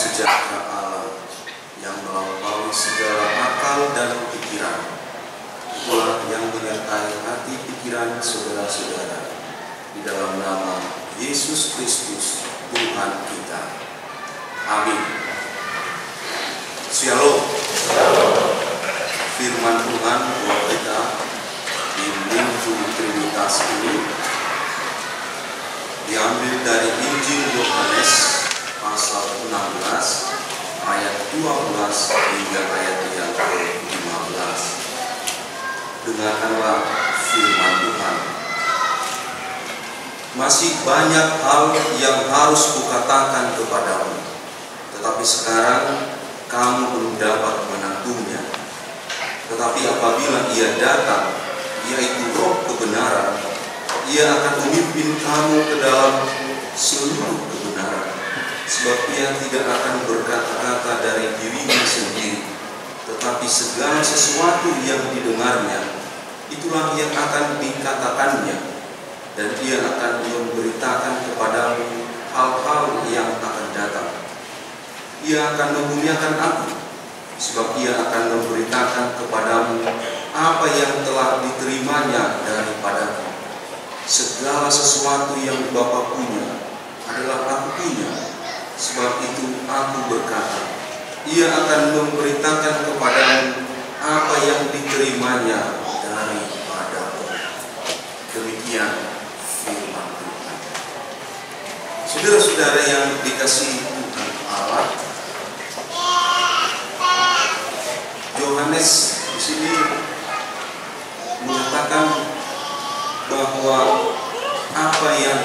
sejahtera Allah yang melampaui segala akal dan pikiran. Itulah yang menyertai hati pikiran saudara-saudara di dalam nama Yesus Kristus Tuhan kita. Amin. Shalom. Firman Tuhan buat kita di Minggu Trinitas ini diambil dari Injil Yohanes pasal 16 ayat 12 hingga ayat yang ke-15. Dengarkanlah firman Tuhan. Masih banyak hal yang harus kukatakan kepadamu, tetapi sekarang kamu belum dapat menanggungnya. Tetapi apabila ia datang, yaitu roh kebenaran, ia akan memimpin kamu ke dalam seluruh. Sebab ia tidak akan berkata-kata dari dirinya sendiri, tetapi segala sesuatu yang didengarnya, itulah yang akan dikatakannya, dan ia akan memberitakan kepadamu hal-hal yang akan datang. Ia akan memuliakan aku, sebab ia akan memberitakan kepadamu apa yang telah diterimanya daripadaku. Segala sesuatu yang Bapa punya adalah aku punya, sebab itu aku berkata, ia akan memberitakan kepadamu apa yang diterimanya daripadaku. Demikian firman Tuhan. Saudara-saudara yang dikasihi Tuhan Allah, Yohanes di sini mengatakan bahwa apa yang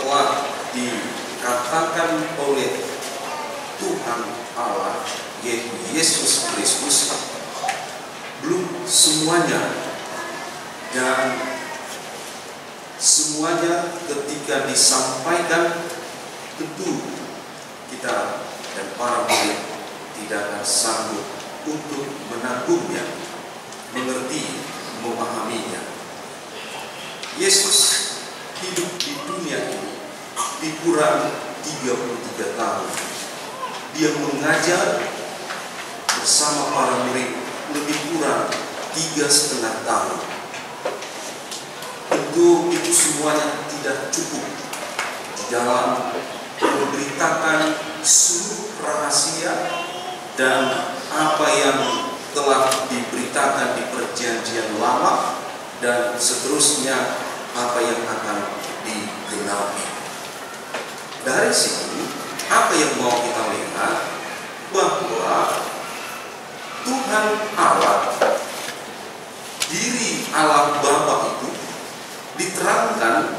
telah dikatakan oleh Tuhan Allah yaitu Yesus Kristus belum semuanya dan semuanya ketika disampaikan tentu kita dan para murid tidak akan sanggup untuk menanggungnya, mengerti, memahaminya. Yesus hidup di dunia ini di kurang 33 tahun. Dia mengajar bersama para murid lebih kurang tiga setengah tahun. Tentu itu semuanya tidak cukup di dalam memberitakan seluruh rahasia dan apa yang telah diberitakan di perjanjian lama dan seterusnya apa yang akan digenapi. Dari sini apa yang mau kita lihat bahwa Tuhan Allah diri Allah Bapa itu diterangkan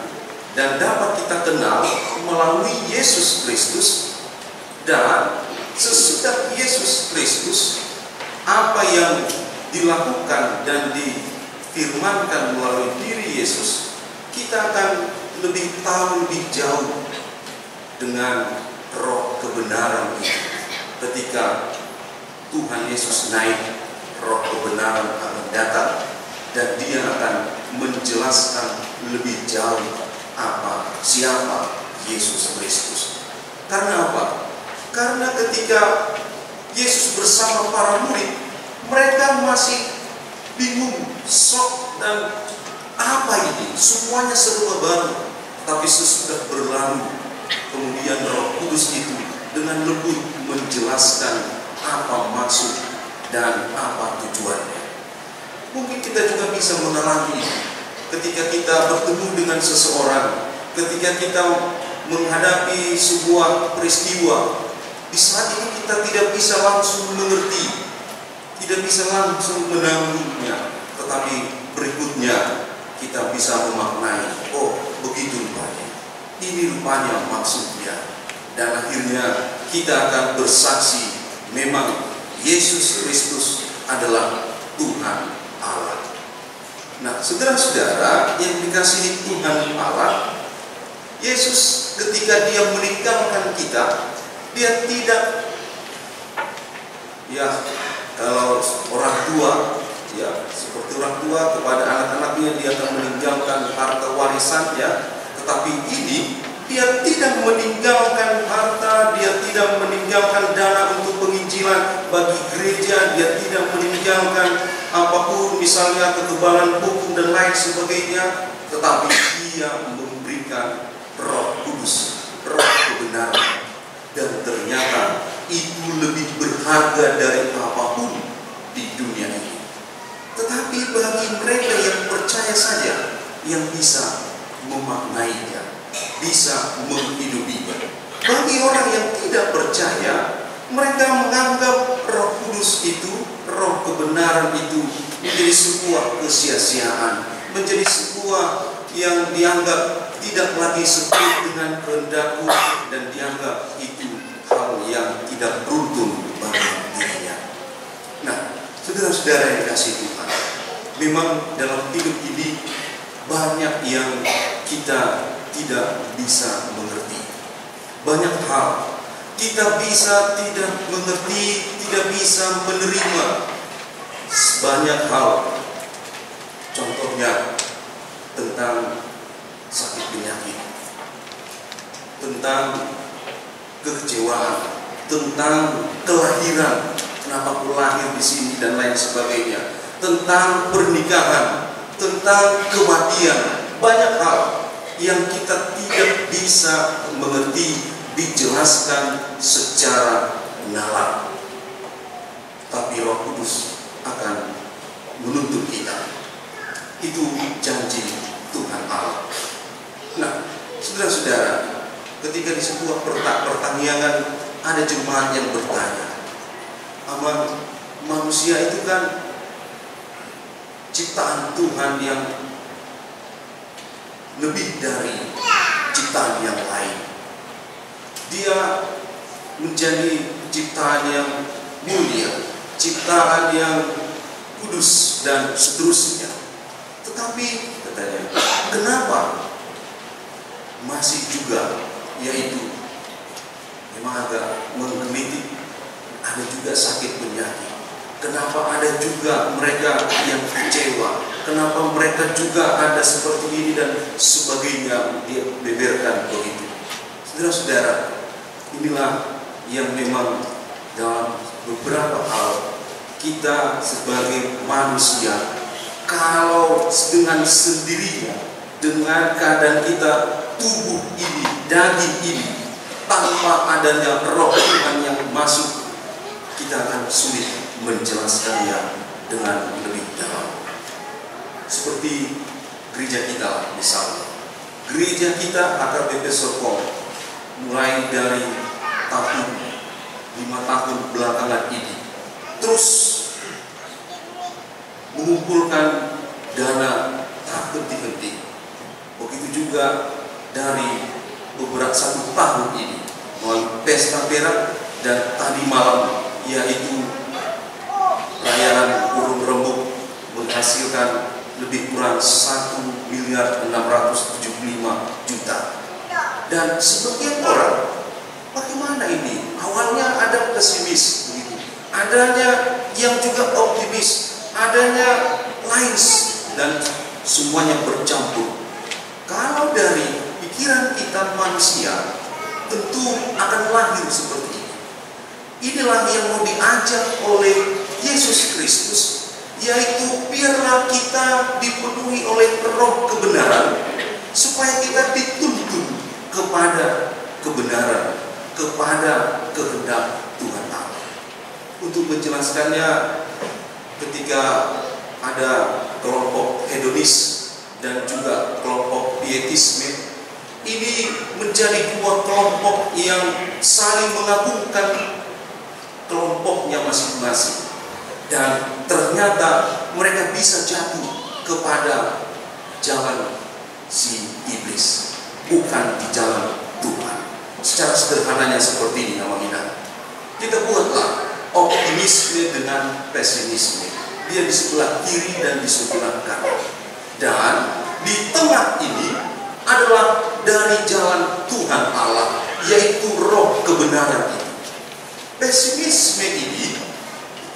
dan dapat kita kenal melalui Yesus Kristus dan sesudah Yesus Kristus apa yang dilakukan dan difirmankan melalui diri Yesus kita akan lebih tahu lebih jauh dengan roh kebenaran itu. Ketika Tuhan Yesus naik roh kebenaran akan datang dan dia akan menjelaskan jauh apa siapa Yesus Kristus karena apa? Karena ketika Yesus bersama para murid, mereka masih bingung, shock dan apa ini? Semuanya serba baru. Tapi sesudah berlalu, kemudian Roh Kudus itu dengan lembut menjelaskan apa maksud dan apa tujuannya. Mungkin kita juga bisa mengalami ketika kita bertemu dengan seseorang, ketika kita menghadapi sebuah peristiwa di saat itu kita tidak bisa langsung mengerti, tidak bisa langsung menanggungnya, tetapi berikutnya kita bisa memaknai, oh begitu rupanya, ini rupanya maksudnya, dan akhirnya kita akan bersaksi memang Yesus Kristus adalah Tuhan Allah. Nah, saudara-saudara yang dikasihi Tuhan Allah, Yesus ketika dia meninggalkan kita, dia tidak ya kalau orang tua ya seperti orang tua kepada anak-anaknya dia akan meninggalkan harta warisan ya. Tetapi ini dia tidak meninggalkan harta dia tidak meninggalkan dana untuk penginjilan bagi gereja, dia tidak meninggalkan apa pun misalnya kekebalan hukum dan lain sebagainya, tetapi dia memberikan roh kudus, roh kebenaran. Dan ternyata itu lebih berharga dari apa pun di dunia ini. Tetapi bagi mereka yang percaya saja, yang bisa memaknainya, bisa menghidupinya. Bagi orang yang tidak percaya, mereka menganggap Roh Kudus itu, Roh kebenaran itu menjadi sebuah kesia-siaan, menjadi sebuah yang dianggap tidak lagi sesuai dengan kehendakku dan dianggap itu hal yang tidak beruntung bagi dirinya. Nah, saudara-saudara yang kasih Tuhan, memang dalam hidup ini banyak yang kita tidak bisa mengerti banyak hal. Kita bisa tidak mengerti, tidak bisa menerima banyak hal. Contohnya tentang sakit penyakit, tentang kekecewaan, tentang kelahiran, kenapa aku lahir di sini dan lain sebagainya, tentang pernikahan, tentang kematian, banyak hal yang kita tidak bisa mengerti dijelaskan secara nalar. Tapi Roh Kudus akan menuntut kita. Itu janji Tuhan Allah. Nah, saudara-saudara, ketika di sebuah pertanyaan ada jemaat yang bertanya, aman manusia itu kan ciptaan Tuhan yang lebih dari ciptaan yang lain dia menjadi ciptaan yang mulia, ciptaan yang kudus dan seterusnya. Tetapi katanya, kenapa masih juga yaitu memang agak menggelitik ada juga sakit penyakit. Kenapa ada juga mereka yang kecewa? Kenapa mereka juga ada seperti ini dan sebagainya dia beberkan begitu. Saudara-saudara, inilah yang memang dalam beberapa hal kita sebagai manusia kalau dengan sendirinya dengan keadaan kita tubuh ini daging ini tanpa adanya roh Tuhan yang masuk kita akan sulit menjelaskannya dengan lebih dalam. Seperti gereja kita misalnya. Gereja kita AKBP Serpong mulai dari tahun lima tahun belakangan ini terus mengumpulkan dana tak henti-henti begitu juga dari beberapa satu tahun ini melalui pesta perak dan tadi malam yaitu layanan burung rembuk menghasilkan lebih kurang 1 miliar 675 juta dan sebagian orang Bagaimana ini? Awalnya ada pesimis. Adanya yang juga optimis, adanya lain dan semuanya bercampur. Kalau dari pikiran kita manusia tentu akan lahir seperti ini. Inilah yang mau diajak oleh Yesus Kristus yaitu biarlah kita dipenuhi oleh roh kebenaran supaya kita dituntun kepada kebenaran kepada kehendak Tuhan Allah. Untuk menjelaskannya ketika ada kelompok hedonis dan juga kelompok pietisme. Ini menjadi dua kelompok yang saling mengagungkan kelompoknya masing-masing. Dan ternyata mereka bisa jatuh kepada jalan si iblis bukan di jalan Tuhan. Secara sederhananya seperti ini namanya. Kita buatlah optimisme dengan pesimisme. Dia di sebelah kiri dan di sebelah kanan. Dan di tengah ini adalah dari jalan Tuhan Allah, yaitu roh kebenaran ini. Pesimisme ini,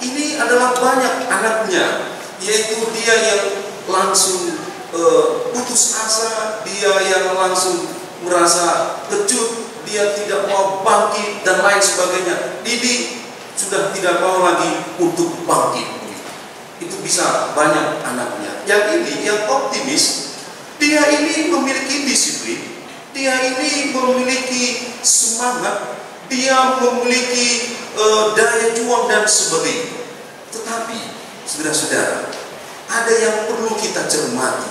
ini adalah banyak anaknya, yaitu dia yang langsung uh, putus asa, dia yang langsung merasa kecut, dia tidak mau bangkit dan lain sebagainya. Didi sudah tidak mau lagi untuk bangkit. Itu bisa banyak anaknya. Yang ini, yang optimis, dia ini memiliki disiplin, dia ini memiliki semangat, dia memiliki uh, daya juang dan sebagainya. Tetapi, saudara-saudara, ada yang perlu kita cermati.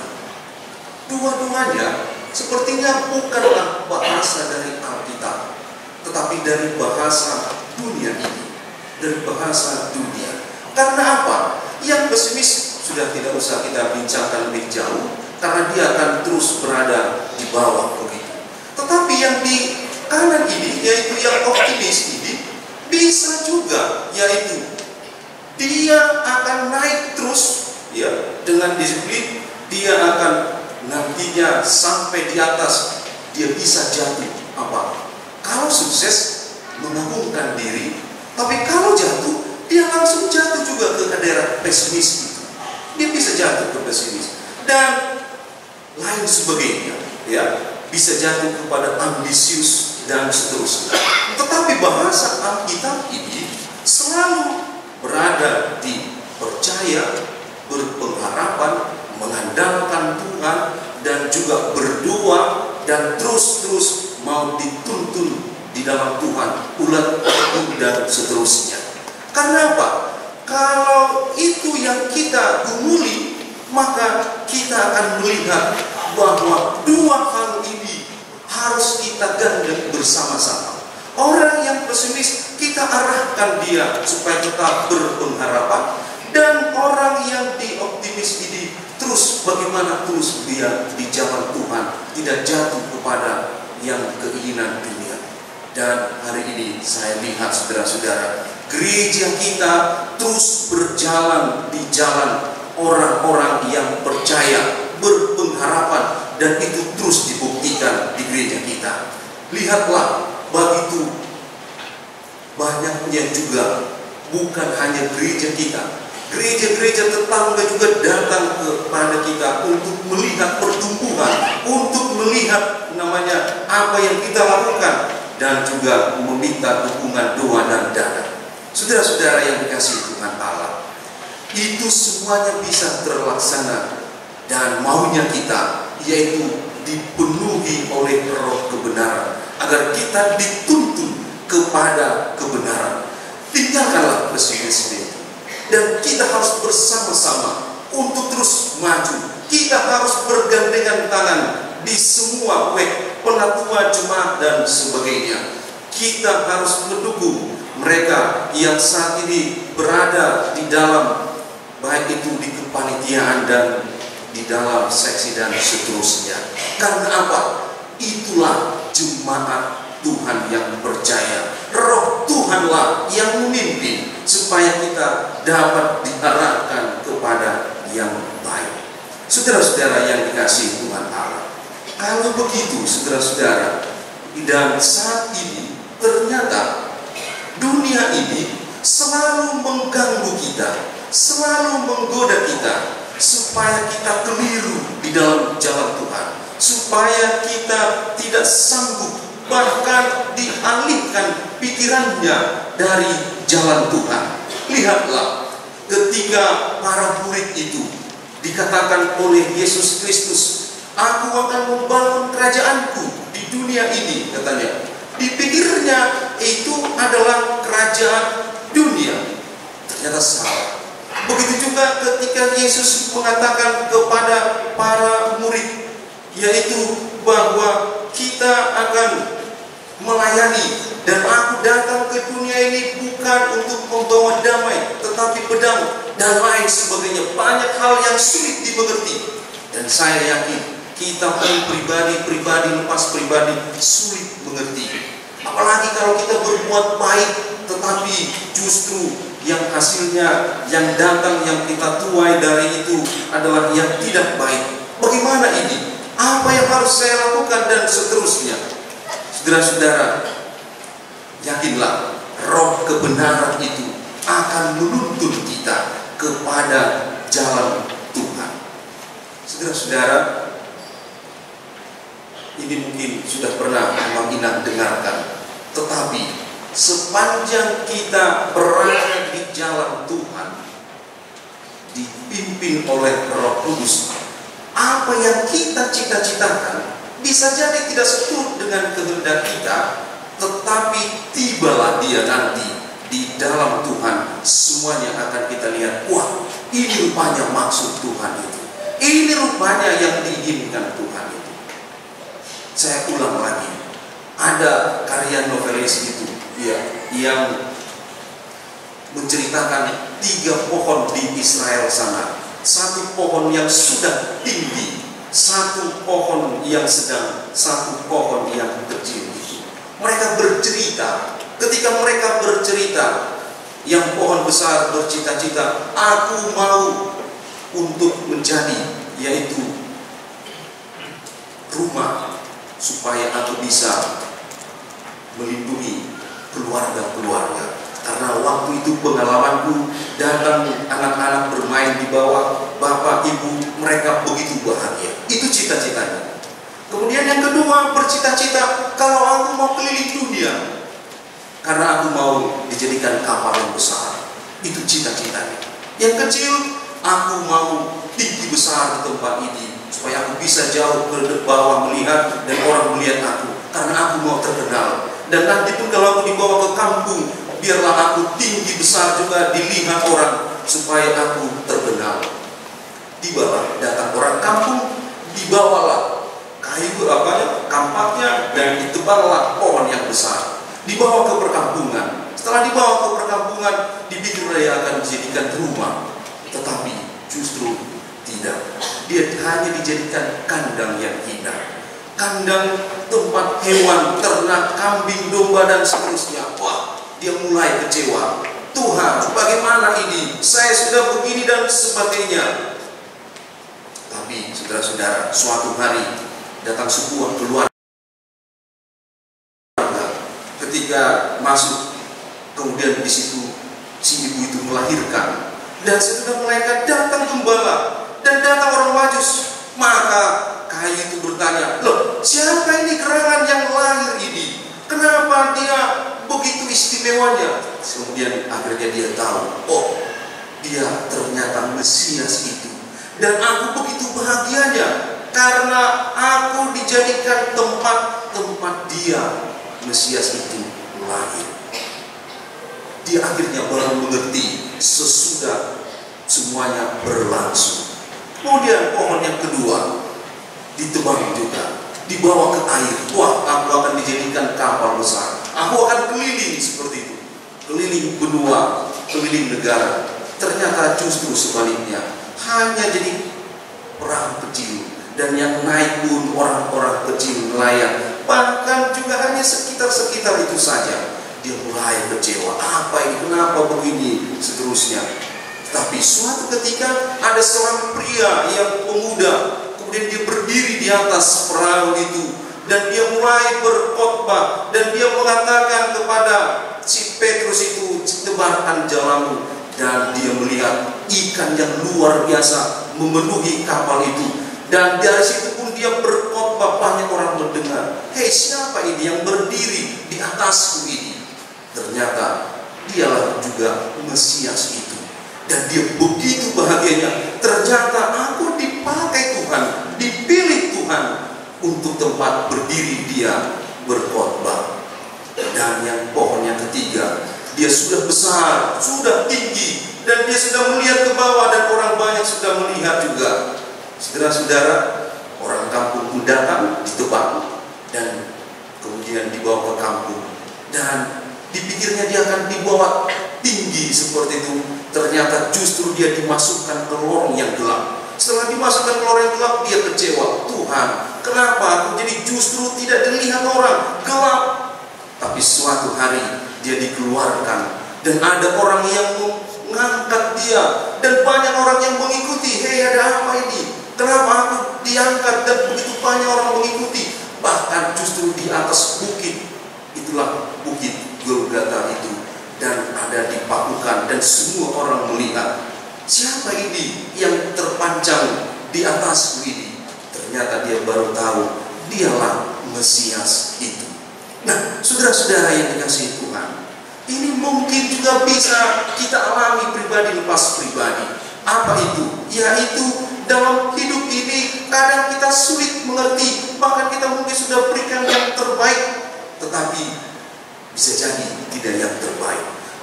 Dua-duanya sepertinya bukanlah bahasa dari Alkitab, tetapi dari bahasa dunia ini, dari bahasa dunia. Karena apa? Yang pesimis sudah tidak usah kita bincangkan lebih jauh, karena dia akan terus berada di bawah begitu. Tetapi yang di kanan ini, yaitu yang optimis ini, bisa juga, yaitu dia akan naik terus ya dengan disiplin dia akan nantinya sampai di atas dia bisa jatuh apa kalau sukses mengagumkan diri tapi kalau pesimis itu dia bisa jatuh ke pesimis dan lain sebagainya ya bisa jatuh kepada ambisius dan seterusnya. Tetapi bahasa Alkitab ini selalu berada di percaya berpengharapan mengandalkan Tuhan dan juga berdoa dan terus-terus mau dituntun di dalam Tuhan ulat dan seterusnya. Karena apa? Kalau itu yang kita gumuli maka kita akan melihat bahwa dua hal ini harus kita gandeng bersama-sama orang yang pesimis kita arahkan dia supaya tetap berpengharapan dan orang yang dioptimis ini terus bagaimana terus dia di jalan Tuhan tidak jatuh kepada yang keinginan dunia. Dan hari ini saya lihat saudara-saudara, gereja kita terus berjalan di jalan orang-orang yang percaya, berpengharapan dan itu terus dibuktikan di gereja kita. Lihatlah begitu banyaknya juga bukan hanya gereja kita, Gereja-gereja tetangga juga datang kepada kita untuk melihat pertumbuhan, untuk melihat namanya apa yang kita lakukan dan juga meminta dukungan doa dan dana. Saudara-saudara yang dikasih Tuhan Allah, itu semuanya bisa terlaksana dan maunya kita yaitu dipenuhi oleh roh kebenaran agar kita dituntun kepada kebenaran. Tinggalkanlah pesimisme dan kita harus bersama-sama untuk terus maju. Kita harus bergandengan tangan di semua wek penatua jemaat dan sebagainya. Kita harus mendukung mereka yang saat ini berada di dalam baik itu di kepanitiaan dan di dalam seksi dan seterusnya. Karena apa? Itulah jemaat Tuhan yang percaya. Roh Tuhanlah yang memimpin supaya kita dapat diarahkan kepada yang baik. Saudara-saudara yang dikasih Tuhan Allah. Kalau begitu, saudara-saudara, dan saat ini ternyata dunia ini selalu mengganggu kita, selalu menggoda kita supaya kita keliru di dalam jalan Tuhan, supaya kita tidak sanggup bahkan dialihkan pikirannya dari jalan Tuhan. Lihatlah ketika para murid itu dikatakan oleh Yesus Kristus, Aku akan membangun kerajaanku di dunia ini, katanya. Dipikirnya itu adalah kerajaan dunia. Ternyata salah. Begitu juga ketika Yesus mengatakan kepada para murid, yaitu bahwa kita akan melayani dan aku datang ke dunia ini bukan untuk membawa damai tetapi pedang dan lain sebagainya banyak hal yang sulit dimengerti dan saya yakin kita pun pribadi-pribadi lepas pribadi sulit mengerti. Apalagi kalau kita berbuat baik tetapi justru yang hasilnya yang datang yang kita tuai dari itu adalah yang tidak baik. Bagaimana ini? Apa yang harus saya lakukan dan seterusnya? Saudara-saudara, yakinlah roh kebenaran itu akan menuntun kita kepada jalan Tuhan. Saudara-saudara, ini mungkin sudah pernah memang Inak dengarkan. Tetapi sepanjang kita berada di jalan Tuhan, dipimpin oleh Roh Kudus, apa yang kita cita-citakan bisa jadi tidak seturut dengan kehendak kita, tetapi tibalah dia nanti di dalam Tuhan. Semuanya akan kita lihat. Wah ini rupanya maksud Tuhan itu. Ini rupanya yang diinginkan Tuhan saya ulang lagi. Ada karya novelis itu ya yang menceritakan tiga pohon di Israel sana. Satu pohon yang sudah tinggi satu pohon yang sedang satu pohon yang kecil. Mereka bercerita. Ketika mereka bercerita, yang pohon besar bercita-cita, aku mau untuk menjadi, yaitu rumah supaya aku bisa melindungi keluarga-keluarga. Karena waktu itu pengalamanku datang anak-anak bermain di bawah bapak ibu mereka begitu bahagia. Itu cita-citanya. Kemudian yang kedua bercita-cita kalau aku mau keliling dunia, karena aku mau dijadikan kapal yang besar. Itu cita-citanya. Yang kecil, aku mau tinggi besar di tempat ini supaya aku bisa jauh ke bawah melihat dan orang melihat aku karena aku mau terkenal. Dan nanti pun kalau aku dibawa ke kampung, biarlah aku tinggi besar juga dilihat orang supaya aku terkenal. Tibalah datang orang kampung, dibawalah kayu apa ya, kampaknya dan diteballah pohon yang besar dibawa ke perkampungan. Setelah dibawa ke perkampungan, dipikir dia akan dijadikan rumah. Tetapi justru tidak. Dia hanya dijadikan kandang yang indah. Kandang tempat hewan, ternak, kambing, domba, dan seterusnya. Wah, dia mulai kecewa. Tuhan, bagaimana ini? Saya sudah begini dan sebagainya. Tapi saudara-saudara, suatu hari datang sebuah keluarga ketika masuk kemudian di situ si ibu itu melahirkan dan setelah mereka datang gembala dan datang orang majus maka kayu itu bertanya loh siapa ini gerangan yang lahir ini kenapa dia begitu istimewanya kemudian akhirnya dia tahu oh dia ternyata Mesias itu dan aku begitu bahagianya karena aku dijadikan tempat-tempat dia Mesias itu lahir. Dia akhirnya baru mengerti sesudah semuanya berlangsung. Kemudian pohon yang kedua ditebang juga, dibawa ke air. Wah, aku akan dijadikan kapal besar. Aku akan keliling seperti itu. Keliling benua, keliling negara. Ternyata justru sebaliknya. Hanya jadi perahu kecil. Dan yang naik pun orang-orang kecil nelayan bahkan juga hanya sekitar-sekitar itu saja dia mulai kecewa apa ini kenapa begini seterusnya tapi suatu ketika ada seorang pria yang pemuda kemudian dia berdiri di atas perahu itu dan dia mulai berkhotbah dan dia mengatakan kepada si Petrus itu tebarkan jalamu dan dia melihat ikan yang luar biasa memenuhi kapal itu dan dari situ pun dia berkhotbah banyak orang mendengar. Hei siapa ini yang berdiri di atasku ini? Ternyata dialah juga Mesias itu. Dan dia begitu bahagianya. Ternyata aku dipakai Tuhan, dipilih Tuhan untuk tempat berdiri dia berkhotbah. Dan yang pohon yang ketiga, dia sudah besar, sudah tinggi, dan dia sudah melihat ke bawah dan orang banyak sudah melihat juga. Saudara-saudara, orang kampung pun datang ditebang dan kemudian dibawa ke kampung dan dipikirnya dia akan dibawa tinggi seperti itu ternyata justru dia dimasukkan ke lorong yang gelap. Setelah dimasukkan ke lorong yang gelap dia kecewa. Tuhan kenapa aku jadi justru tidak dilihat orang? Gelap. Tapi suatu hari dia dikeluarkan. Dan ada orang yang mengangkat dia. Dan banyak orang yang mengikuti. Hei ada apa ini? Kenapa aku diangkat? Dan begitu banyak orang mengikuti? Bahkan justru di atas bukit, itulah bukit Golgata itu dan ada dipakukan dan semua orang melihat siapa ini yang terpancang di atas ini. Ternyata dia baru tahu dialah Mesias itu. Saudara-saudara yang dikasih Tuhan, ini mungkin juga bisa kita alami pribadi lepas pribadi. Apa itu? Yaitu dalam hidup ini kadang kita sulit mengerti, bahkan kita mungkin sudah berikan yang terbaik, tetapi bisa jadi tidak yang terbaik.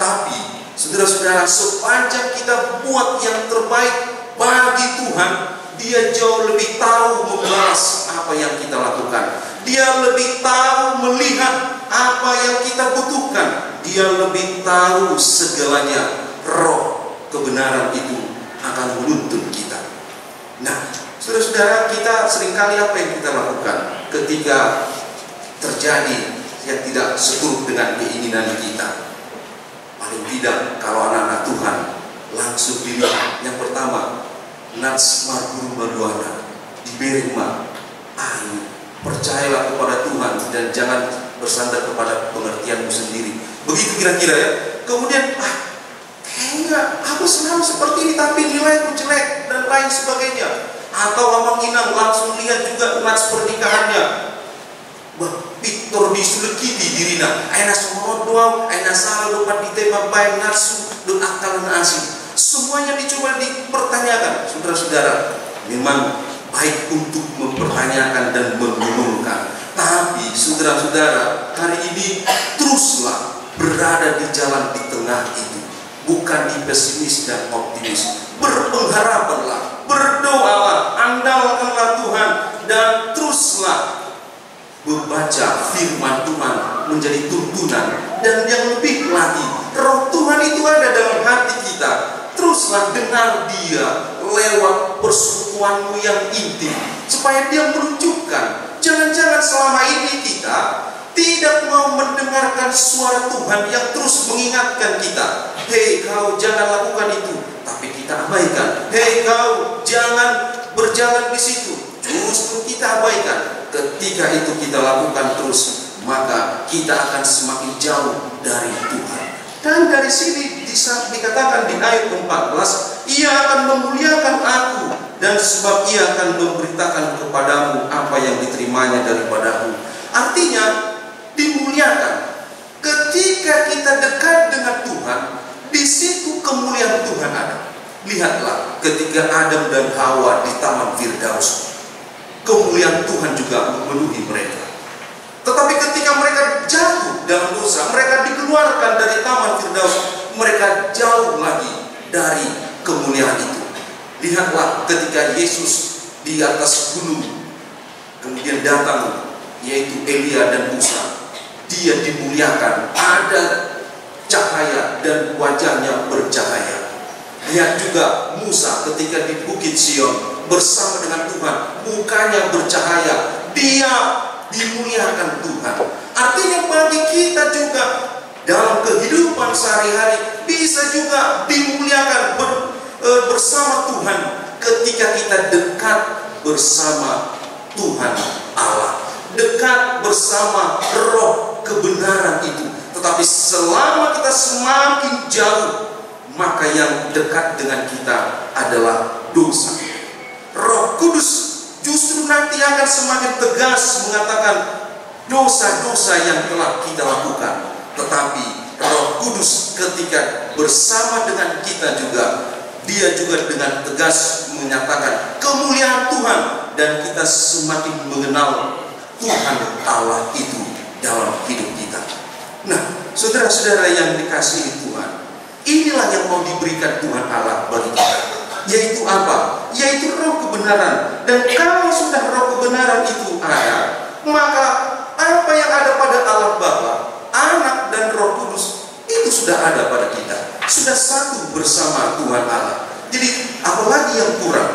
Tapi saudara-saudara, sepanjang kita buat yang terbaik bagi Tuhan, dia jauh lebih tahu membalas apa yang kita lakukan. Dia lebih tahu melihat apa yang kita butuhkan. Dia lebih tahu segalanya. Roh kebenaran itu akan menuntun kita. Nah, saudara-saudara, kita sering kali apa yang kita lakukan ketika terjadi yang tidak seturut dengan keinginan kita. Paling tidak kalau anak-anak Tuhan langsung bilang yang pertama, Nats Marguru Maluana di Berima, ayo percayalah kepada Tuhan dan jangan bersandar kepada pengertianmu sendiri. Begitu kira-kira ya. Kemudian, ah, kayaknya aku selalu seperti ini tapi nilaiku jelek dan lain sebagainya. Atau Amang Inang langsung lihat juga nats pernikahannya. Wah, Victor disulekiti dirina. Aina semua doa, aina salah dapat ditembak baik nasu dan akal dan asing. Semuanya dicoba dipertanyakan, saudara-saudara. Memang baik untuk mempertanyakan dan membingungkan. Tapi saudara-saudara, hari ini teruslah berada di jalan di tengah itu. Bukan di pesimis dan optimis. Berpengharapanlah, berdoalah, andalkanlah Tuhan dan membaca firman Tuhan menjadi tuntunan dan yang lebih lagi roh Tuhan itu ada dalam hati kita. Teruslah dengar dia lewat persekutuanmu yang intim supaya dia menunjukkan jangan-jangan selama ini kita tidak mau mendengarkan suara Tuhan yang terus mengingatkan kita. Hei kau jangan lakukan itu tapi kita abaikan. Hei kau jangan berjalan di situ. Justru kita abaikan ketika itu kita lakukan terus maka kita akan semakin jauh dari Tuhan dan dari sini dikatakan di ayat 14, ia akan memuliakan aku dan sebab ia akan memberitakan kepadamu apa yang diterimanya daripadaku. Artinya dimuliakan. Ketika kita dekat dengan Tuhan, di situ kemuliaan Tuhan ada. Lihatlah ketika Adam dan Hawa di Taman Firdaus. Kemuliaan Tuhan juga memenuhi mereka. Tetapi ketika mereka jatuh dalam dosa, mereka dikeluarkan dari taman Firdaus, mereka jauh lagi dari kemuliaan itu. Lihatlah ketika Yesus di atas gunung, kemudian datang yaitu Elia dan Musa. Dia dimuliakan, ada cahaya dan wajahnya bercahaya. Lihat juga Musa ketika di Bukit Sion bersama dengan Tuhan, mukanya bercahaya. Dia dimuliakan Tuhan. Artinya bagi kita juga dalam kehidupan sehari-hari bisa juga dimuliakan ber, e, bersama Tuhan ketika kita dekat bersama Tuhan Allah. Dekat bersama roh kebenaran itu. Tetapi selama kita semakin jauh, maka yang dekat dengan kita adalah dosa. Roh Kudus justru nanti akan semakin tegas mengatakan dosa-dosa yang telah kita lakukan. Tetapi Roh Kudus ketika bersama dengan kita juga dia juga dengan tegas menyatakan kemuliaan Tuhan dan kita semakin mengenal Tuhan Allah itu dalam hidup kita. Nah, saudara-saudara yang dikasihi Tuhan, inilah yang mau diberikan Tuhan Allah bagi kita yaitu apa? Yaitu roh kebenaran. Dan kalau sudah roh kebenaran itu ada, maka apa yang ada pada Allah Bapa, Anak dan Roh Kudus itu sudah ada pada kita. Sudah satu bersama Tuhan Allah. Jadi apalagi yang kurang?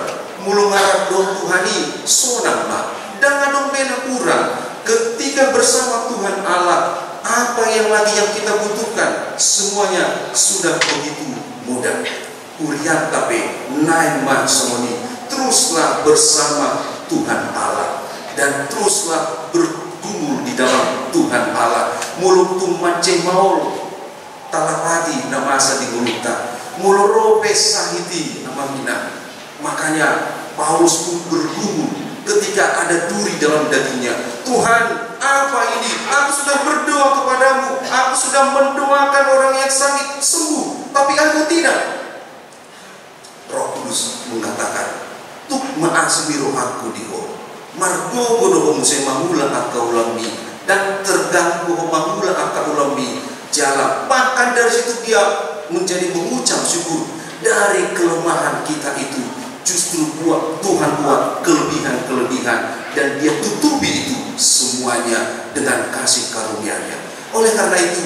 Mulu ngarap doa Tuhani sonang ma. Dan adong bena kurang. Ketika bersama Tuhan Allah, apa yang lagi yang kita butuhkan? Semuanya sudah begitu mudah Uriat tapi naik mansoni teruslah bersama Tuhan Allah. Dan teruslah bergumul di dalam Tuhan Allah. Mulut tumat cemaul talapati nama asa di guluta muloro sahiti nama mina. Makanya Paulus pun bergumul ketika ada duri dalam dagingnya. Tuhan apa ini? Aku sudah berdoa kepadamu. Aku sudah mendoakan orang yang sakit sembuh tapi aku tidak mengatakan tuk ma'asmiru aku diho. Margo bodoh om mahula akka ulambi dan terganggu mahula akka ulambi jalan bahkan dari situ dia menjadi mengucap syukur dari kelemahan kita itu. Justru buat Tuhan buat kelebihan-kelebihan dan dia tutupi itu semuanya dengan kasih karunia-Nya. Oleh karena itu,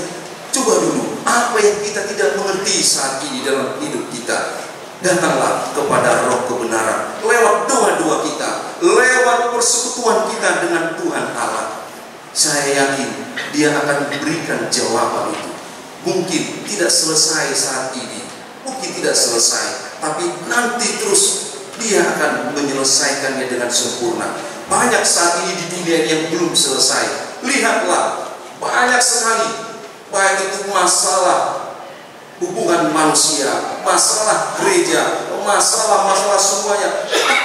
coba dulu apa yang kita tidak mengerti saat ini dalam hidup kita? Datanglah kepada roh kebenaran lewat doa-doa kita, lewat persekutuan kita dengan Tuhan Allah. Saya yakin dia akan memberikan jawaban itu. Mungkin tidak selesai saat ini, mungkin tidak selesai, tapi nanti terus dia akan menyelesaikannya dengan sempurna. Banyak saat ini di dunia yang belum selesai. Lihatlah, banyak sekali baik itu masalah hubungan manusia, masalah gereja, masalah-masalah semuanya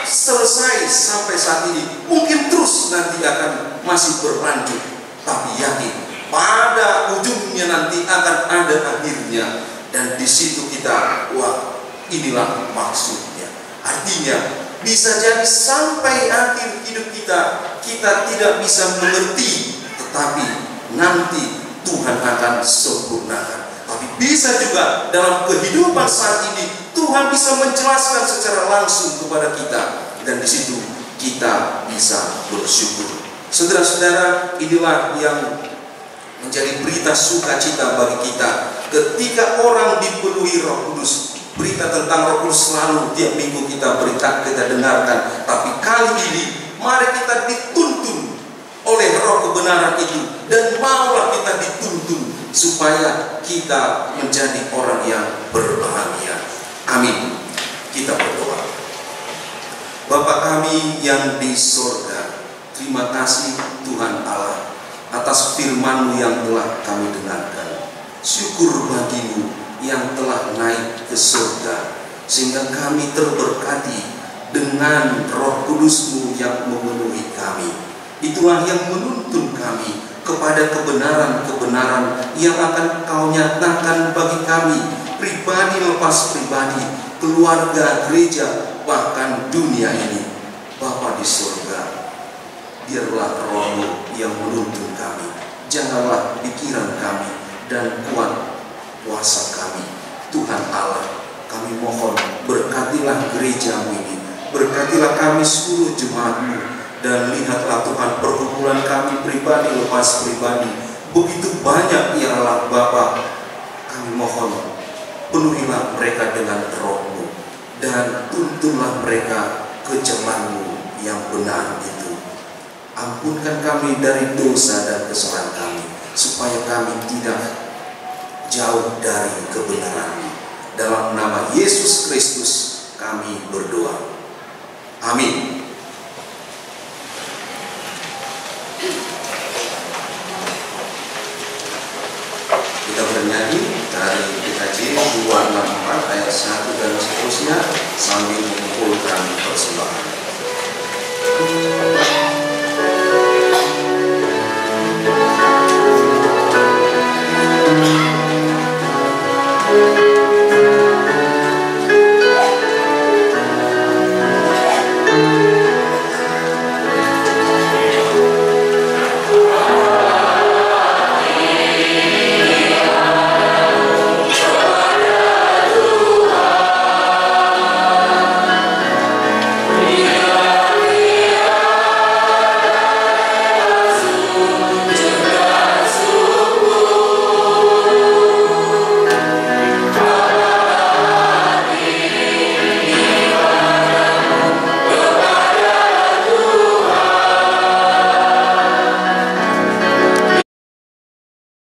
selesai sampai saat ini. Mungkin terus nanti akan masih berlanjut, tapi yakin pada ujungnya nanti akan ada akhirnya dan di situ kita wah inilah maksudnya. Artinya bisa jadi sampai akhir hidup kita kita tidak bisa mengerti tetapi nanti Tuhan akan sempurnakan. Bisa juga dalam kehidupan saat ini Tuhan bisa menjelaskan secara langsung kepada kita dan di situ kita bisa bersyukur. Saudara-saudara, inilah yang menjadi berita sukacita bagi kita ketika orang dipenuhi Roh Kudus. Berita tentang Roh Kudus selalu tiap minggu kita berita kita dengarkan, tapi kali ini mari kita dituntun oleh Roh kebenaran itu dan maulah kita dituntun supaya kita menjadi orang yang berbahagia. Amin. Kita berdoa. Bapak kami yang di sorga, terima kasih Tuhan Allah atas firman yang telah kami dengarkan. Syukur bagimu yang telah naik ke surga, sehingga kami terberkati dengan roh kudusmu yang memenuhi kami. Itulah yang menuntun kami kepada kebenaran-kebenaran yang akan kau nyatakan bagi kami, pribadi lepas pribadi, keluarga, gereja, bahkan dunia ini. Bapa di surga, biarlah rohmu yang menuntun kami. Janganlah pikiran kami dan kuat kuasa kami. Tuhan Allah, kami mohon berkatilah gerejamu ini. Berkatilah kami seluruh jemaatmu. Dan lihatlah Tuhan perkumpulan kami pribadi lepas pribadi. Begitu banyak ya Allah Bapa. Kami mohon penuhilah mereka dengan rohmu. Dan tuntunlah mereka ke jalanmu yang benar itu. Ampunkan kami dari dosa dan kesalahan kami, supaya kami tidak jauh dari kebenaran. Dalam nama Yesus Kristus kami berdoa. Amin. Kita bernyanyi dari PKJ 264 ayat 1 dan